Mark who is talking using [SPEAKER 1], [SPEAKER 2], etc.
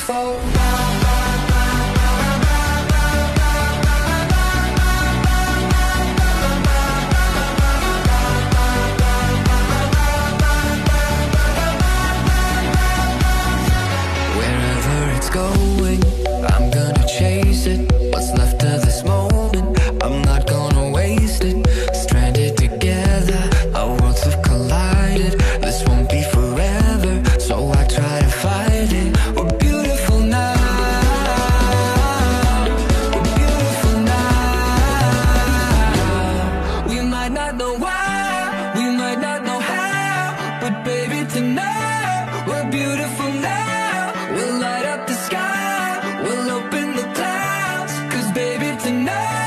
[SPEAKER 1] beautiful. Wherever it's going, baby, tonight We're beautiful now. We'll light up the sky. We'll open the clouds. Cause baby, tonight